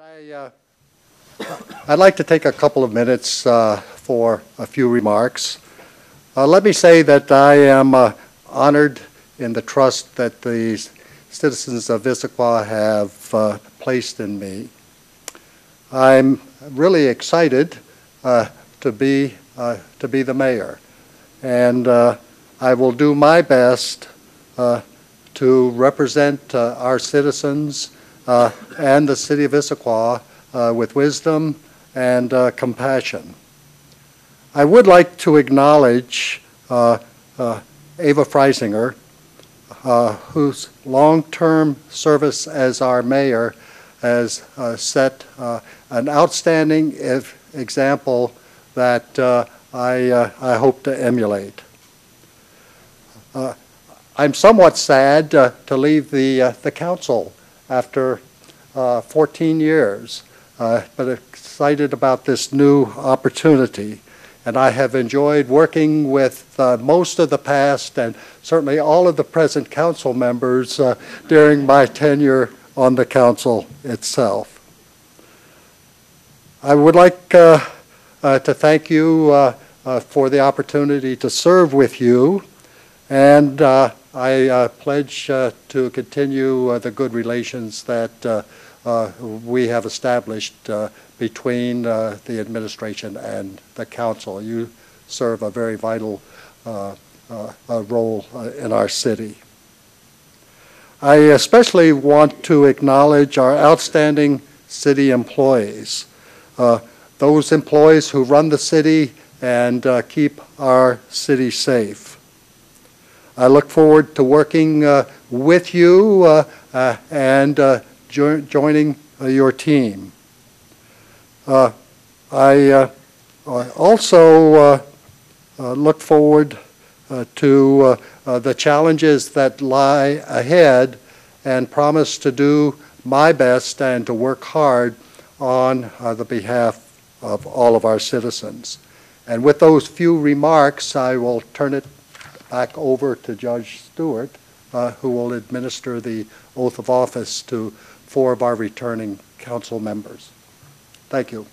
I, uh, I'd like to take a couple of minutes uh, for a few remarks. Uh, Let me say that I am uh, honored in the trust that the citizens of Issaquah have uh, placed in me. I'm really excited uh, to be, to be the mayor, and I will do my best to represent our citizens and the city of Issaquah uh, with wisdom and uh, compassion. I would like to acknowledge uh, uh, Ava Frisinger, uh, whose long-term service as our mayor has uh, set uh, an outstanding example that uh, I uh, I hope to emulate. Uh, I'm somewhat sad uh, to leave the uh, the council after uh, 14 years, uh, but excited about this new opportunity. And I have enjoyed working with uh, most of the past and certainly all of the present council members during my tenure on the council itself. I would like uh, uh, to thank you uh, for the opportunity to serve with you, and I uh, pledge uh, to continue uh, the good relations that we have established between the administration and the council. You serve a very vital role in our city. I especially want to acknowledge our outstanding city employees, uh, those employees who run the city and uh, keep our city safe. I look forward to working uh, with you uh, uh, and uh, jo- joining uh, your team. Uh, I also look forward to the challenges that lie ahead and promise to do my best and to work hard on uh, the behalf of all of our citizens. And with those few remarks, I will turn it back over to Judge Stewart, uh, who will administer the oath of office to four of our returning council members. Thank you.